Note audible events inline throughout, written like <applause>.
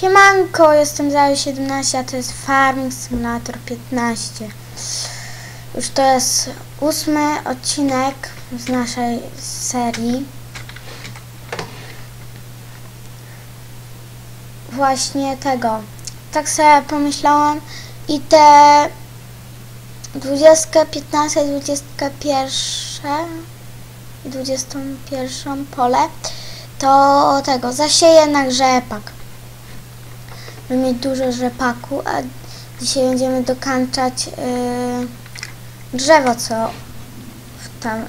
Siemanko, jestem Zaju 17, a to jest Farming Simulator 15. Już to jest ósmy odcinek z naszej serii. Właśnie tego. Tak sobie pomyślałam i te 20, 15, 21 i 21 pole to tego zasieję na rzepak żeby mieć dużo rzepaku, a dzisiaj będziemy dokańczać yy, drzewo, co w tam yy,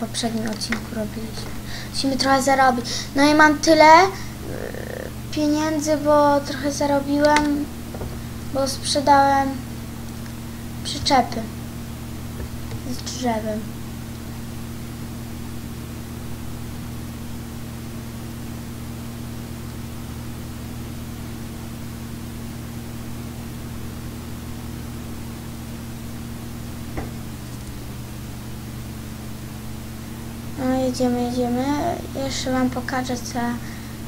poprzednim odcinku robiliśmy. Musimy trochę zarobić. No i mam tyle yy, pieniędzy, bo trochę zarobiłem, bo sprzedałem przyczepy z drzewem. No jedziemy, jedziemy. Jeszcze wam pokażę co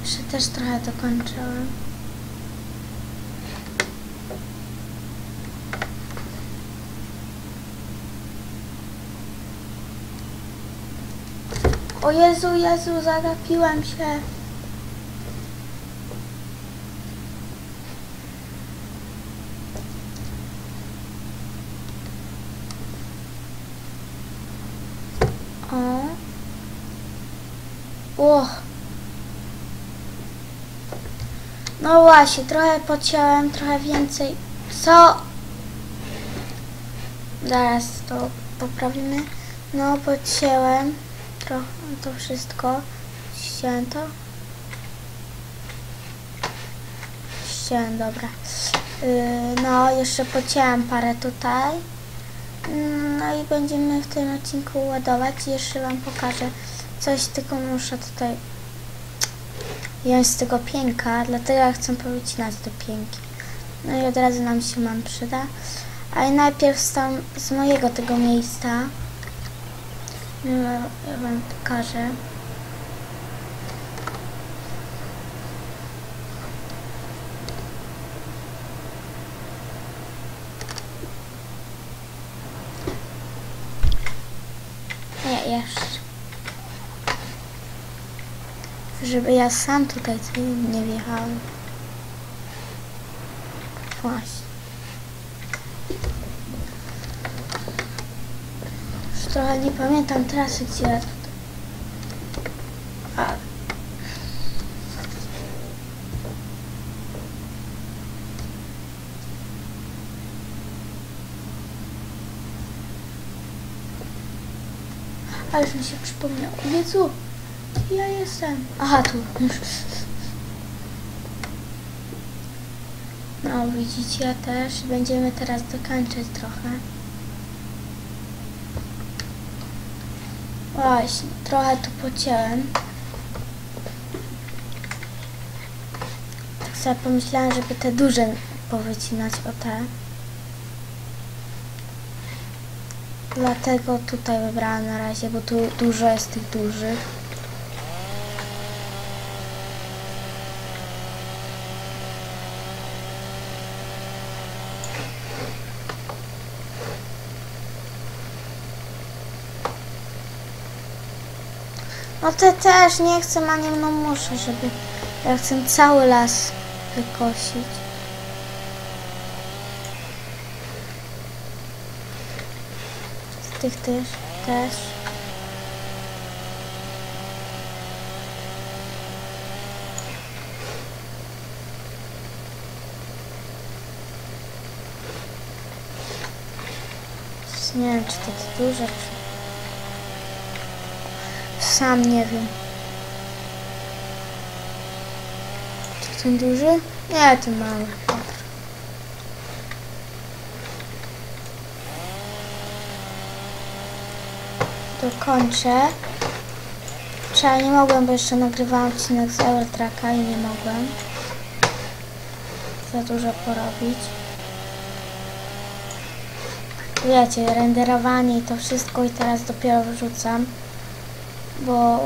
jeszcze też trochę dokończyłem. O Jezu, Jezu, zagapiłem się. O. Och. No właśnie, trochę pociąłem, trochę więcej. Co? Zaraz to poprawimy. No, podcięłem trochę to wszystko. Ściąłem to. Ściąłem, dobra. Yy, no, jeszcze pociąłem parę tutaj. No i będziemy w tym odcinku ładować. Jeszcze Wam pokażę coś, tylko muszę tutaj wziąć z tego pięka, dlatego ja chcę powycinać te pięki. No i od razu nam się mam przyda. Ale najpierw tam, z mojego tego miejsca ja, ja Wam pokażę. Nie, jeszcze. Żeby ja sam tutaj nie wjechałem. Właśnie. Już trochę nie pamiętam trasy, gdzie ja. A. A już mi się przypomniało. Jezu, ja jestem? Aha, tu. No, widzicie też. Będziemy teraz dokończyć trochę. Właśnie, trochę tu pociąłem. Tak sobie pomyślałam, żeby te duże powycinać o te. Dlatego tutaj wybrałam na razie, bo tu dużo jest tych dużych. No te też nie chcę, a nie no muszę, żeby... Ja chcę cały las wykosić. Z tych też, też. Nie wiem, czy to jest duże, czy... Sam nie wiem. Czy ten duży? Nie, ten mały. Dokończę. Trzeba, nie mogłem, bo jeszcze nagrywałam odcinek z Eurotraka i nie mogłem za dużo porobić. Wiecie, renderowanie i to wszystko i teraz dopiero wrzucam bo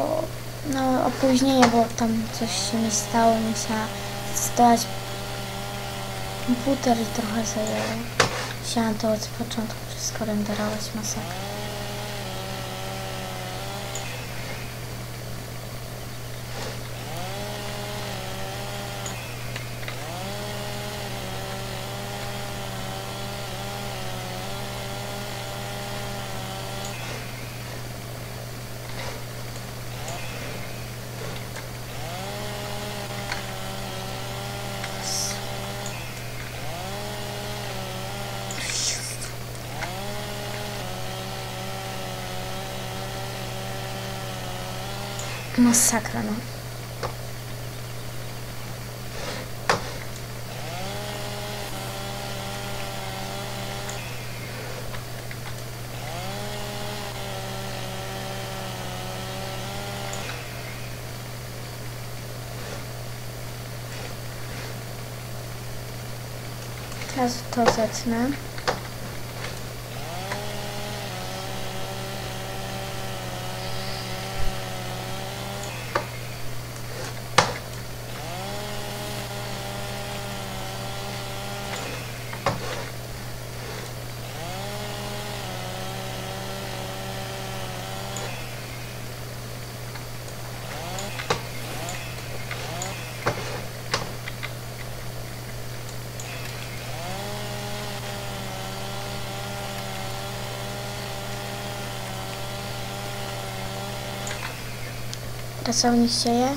no opóźnienie, bo tam coś się mi stało, musiała zdać komputer i trochę zajęło. Musiałam to od początku wszystko renderować masakra. Masakra, no. Teraz to zetnę. Pracownik sieje?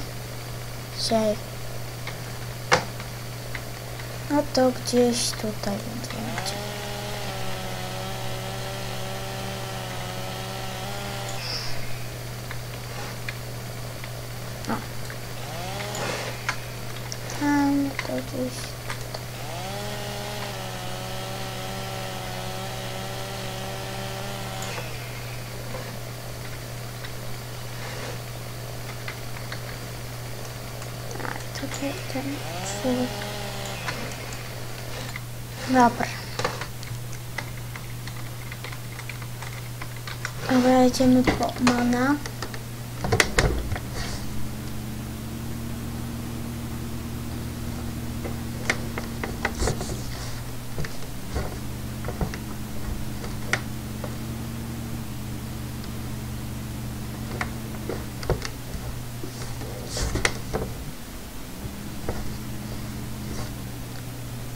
Sieje. No to gdzieś tutaj będzie. O. Tam to gdzieś. Tak, tutaj ten człowiek. Dobra. Dobra, jedziemy po mana.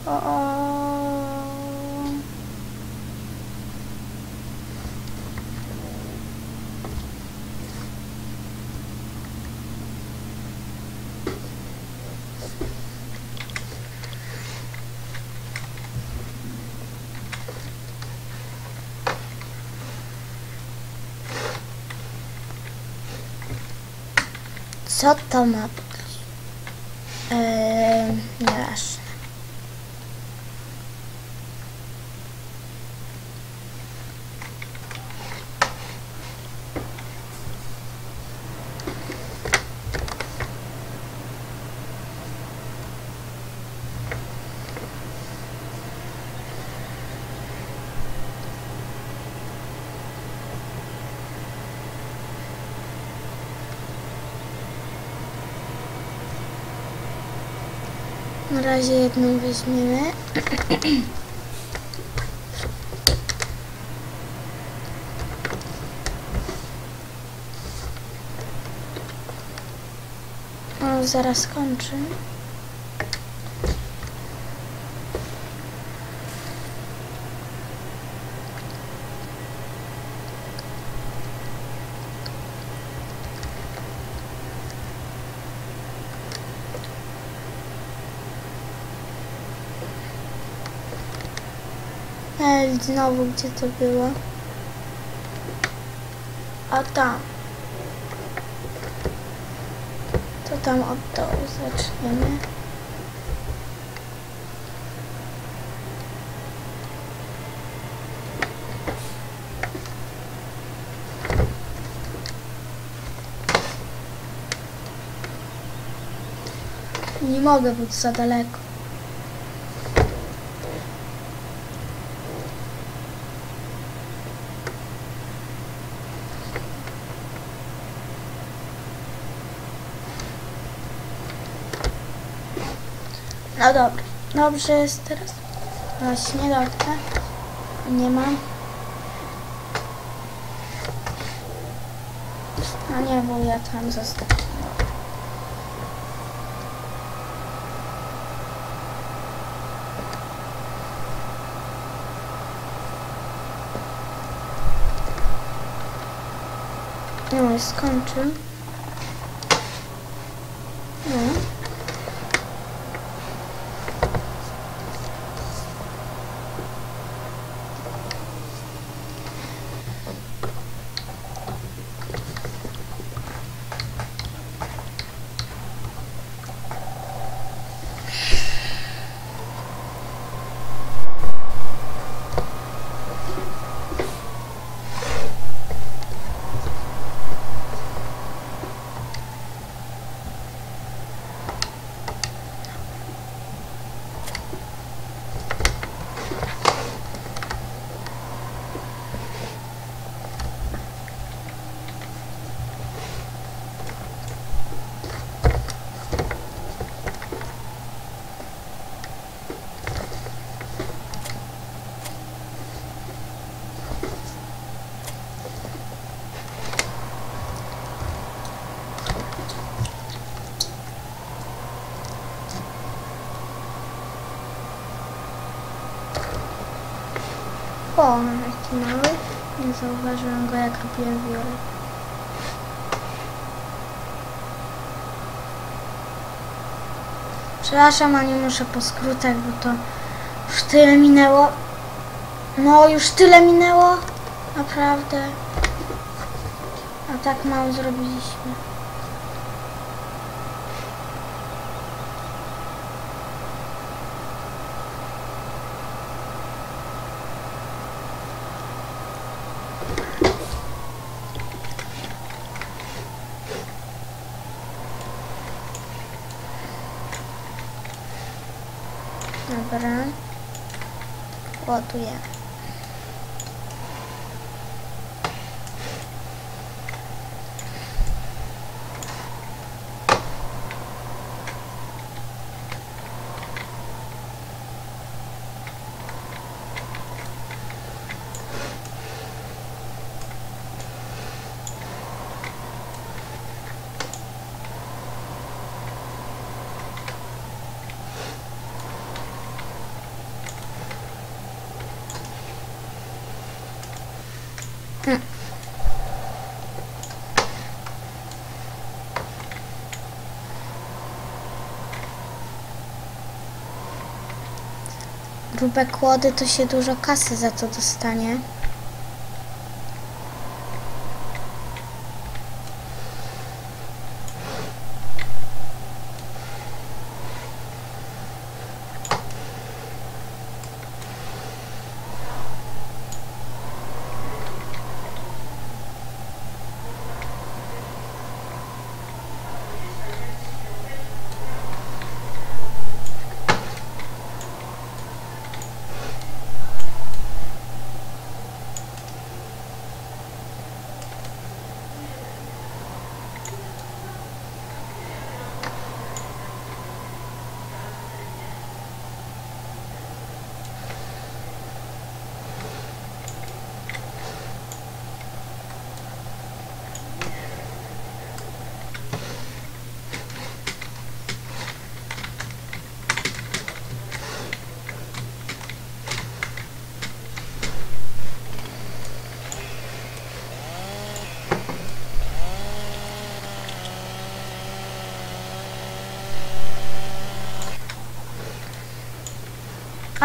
O, o. Co to ma być? Eee, nieważne. Na razie jedną weźmiemy. O, zaraz kończy. Znowu gdzie to było? A tam. To tam od dołu zaczniemy. Nie mogę być za daleko. No dobra. Dobrze jest teraz? Właśnie, dobrze. Nie mam. A nie, bo ja tam zostawię. No, skończył. No. O, jaki mały. Nie zauważyłem go, jak robiłem violet. Przepraszam, a nie muszę po skrótach, bo to już tyle minęło. No, już tyle minęło. Naprawdę. A tak mało zrobiliśmy. 过度呀 Grube kłody to się dużo kasy za to dostanie.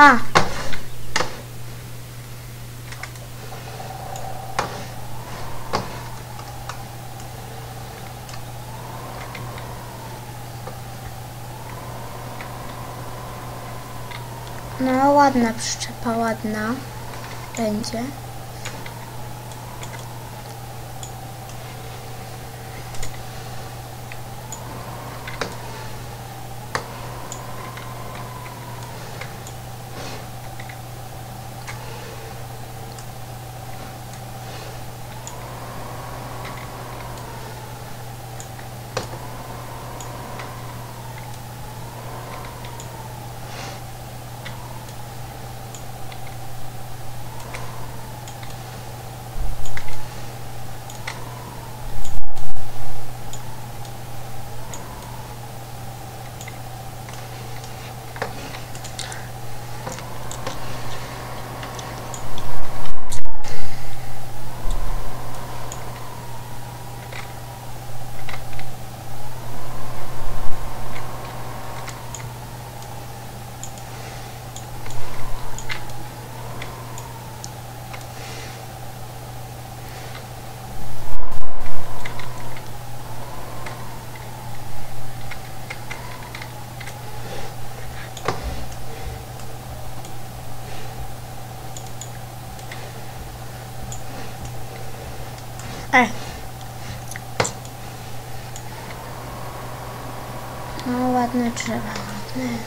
A! No, ładna przyczepa, ładna będzie. Ładne drzewa, ładne.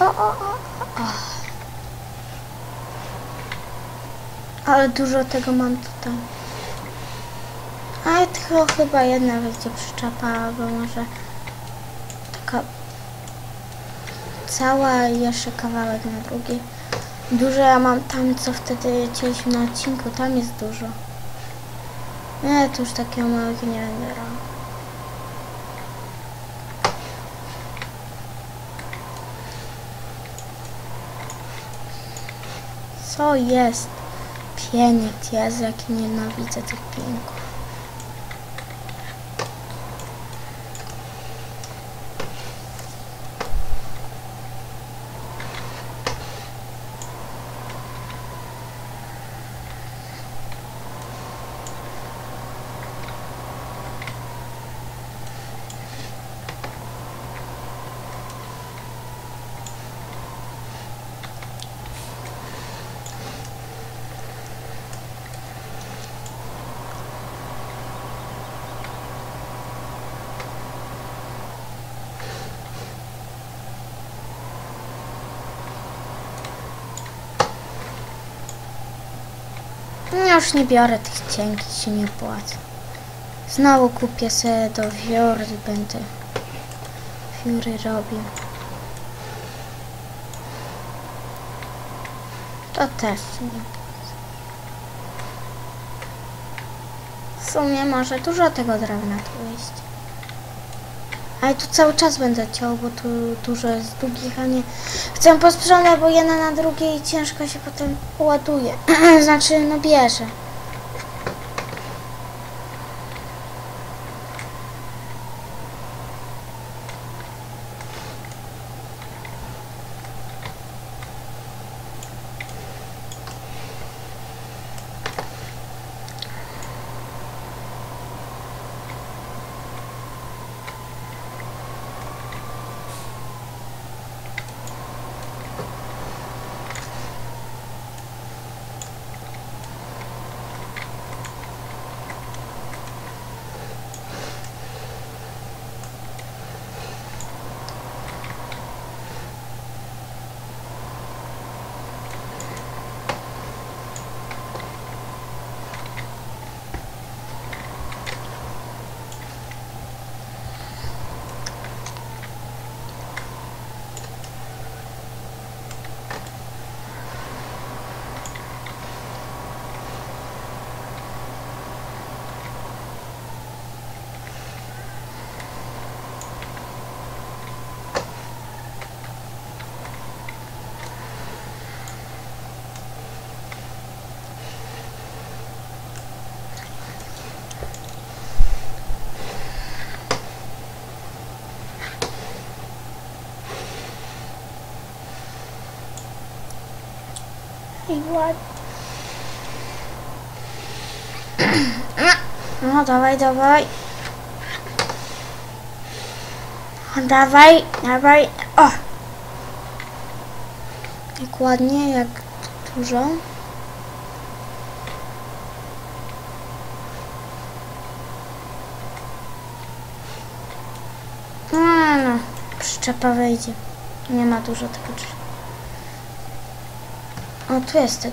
O. Ale dużo tego mam tutaj. Ale tylko chyba jedna będzie przyczepa, albo może taka cała i jeszcze kawałek na drugi. Dużo ja mam tam, co wtedy chcieliśmy na odcinku, tam jest dużo. Nie, to już takiego małego nie będę robił. Co jest? Pieniek, Jezu, jaki nienawidzę tych pieników. Ja już nie biorę tych cienkich, się nie płacę. Znowu kupię sobie do wiór i będę wióry robił. To też nie. W sumie może dużo tego drewna tu jest. Ale tu cały czas będę ciął, bo tu dużo jest długich, a nie... Chcę posprzątać, bo jedna na drugiej ciężko się potem ładuje. <clears throat> znaczy, no bierze. Ładnie. <clears throat> No dawaj, dawaj. No, Dawaj, dawaj. O! Jak ładnie, jak dużo. No, no, przyczepa wejdzie. Nie ma dużo tego. O, tu jest te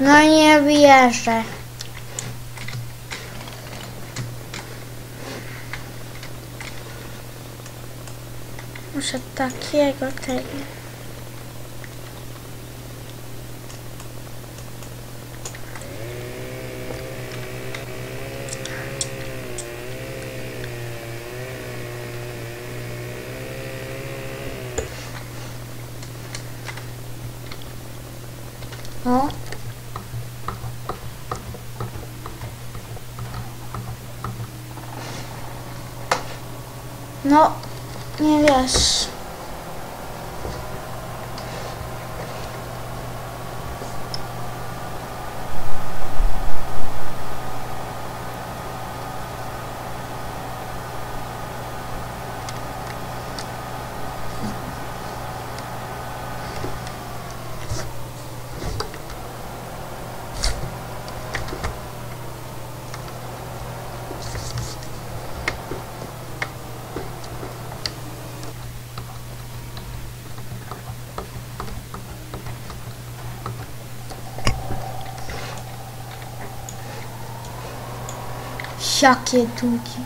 No nie wierzę. Muszę takiego tego. Nie chaque et tout qui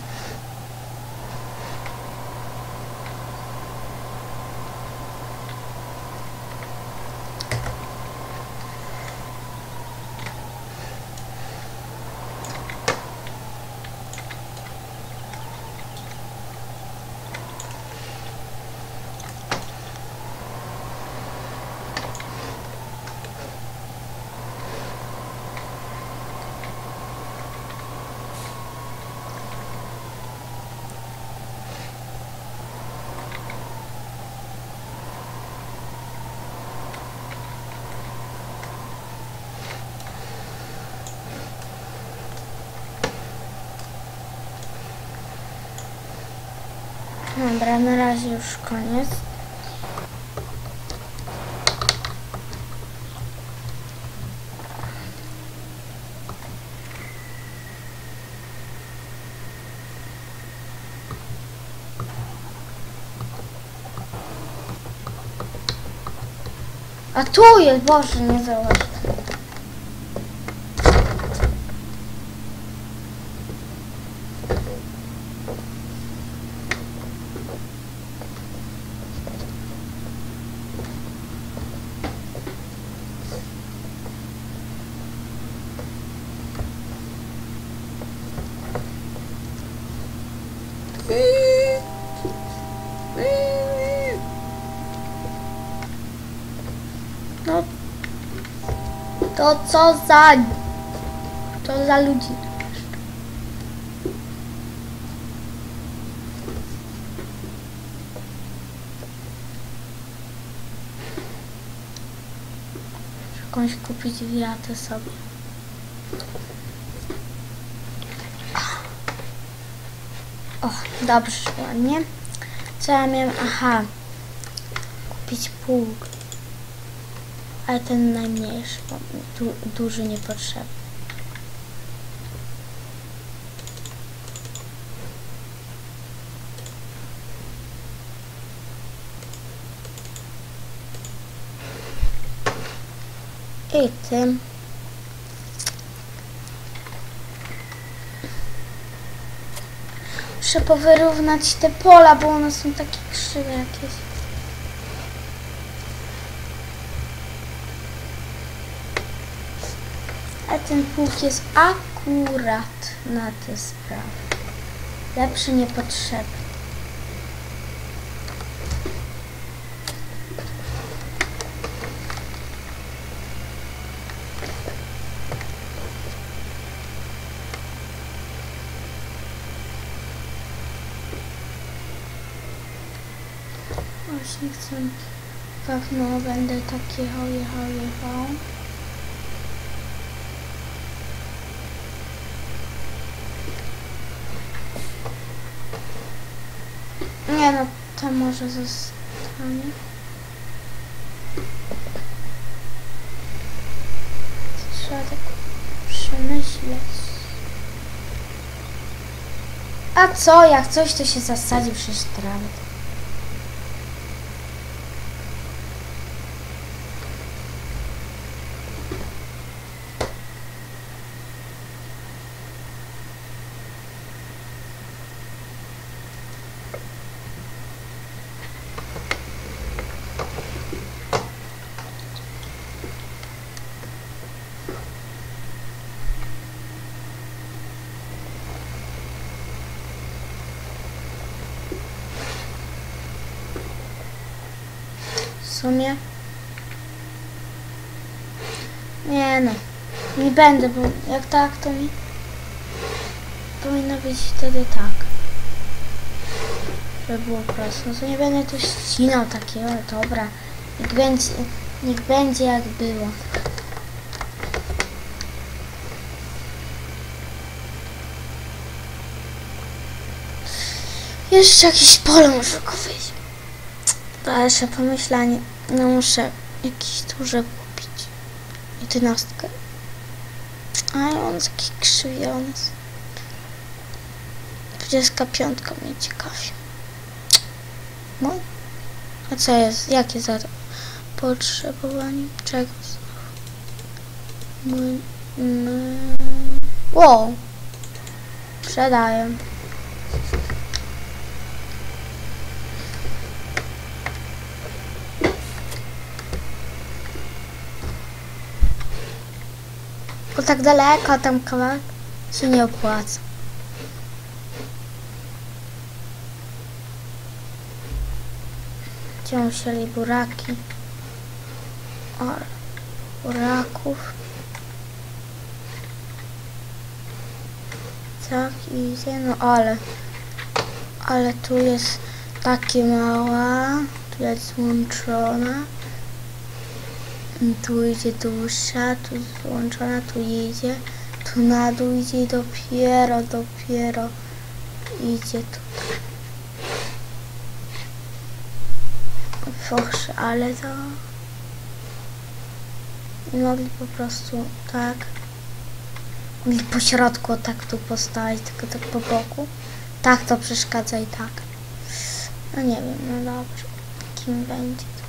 Dobra, na razie już koniec. A tu jest, Boże, nie zauważyłem. No. To co za... To za ludzi. Jakąś kupić wiatę sobie. O, dobrze, ładnie. Co ja miałem? Aha. Kupić pług. Ale ten najmniejszy, du duży niepotrzebny. I tym. Muszę powyrównać te pola, bo one są takie krzywe jakieś. Ten pług jest akurat na te sprawy. Lepszy niepotrzebny. Właśnie chcę, pewno będę tak jechał, jechał, jechał. Nie no, to może zostanie. Trzeba tak przemyśleć. A co, jak coś to się zasadzi przez trawę. Sumie. Nie no. Nie będę, bo jak tak, to mi powinno być wtedy tak. Żeby było prosto. No to nie będę tu ścinał takiego, dobra. Niech będzie, niech będzie jak było. Jeszcze jakieś pole muszę kupić. Dalsze pomyślanie. No muszę jakiś duży kupić. Jedenastkę. A on jest taki krzywiony. 25 mnie ciekawi. No. A co jest? Jakie za potrzebowanie? Czego? My, my... Wow. Sprzedaję. Tak daleko, tam kawałek się nie opłaca. Gdzie wzięli buraki? O, buraków. Tak idzie, no ale, ale tu jest takie mała, tu jest złączona. Tu idzie dłuższa, tu złączona, tu idzie, tu na dół idzie i dopiero, dopiero idzie tu. Boże, ale to... Nie mogli po prostu tak... Mogli po środku tak tu postawić, tylko tak po boku. Tak to przeszkadza i tak. No nie wiem, no dobrze. Kim będzie to?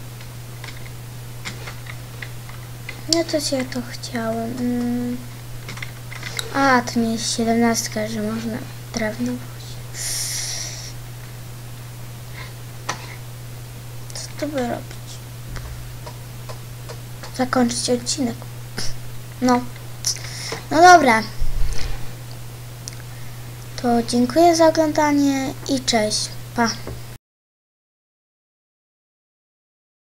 Ja to się to chciałem. Mm. A, to nie jest 17, że można drewno. Co tu by robić? Zakończyć odcinek. No. No dobra. To dziękuję za oglądanie i cześć. Pa.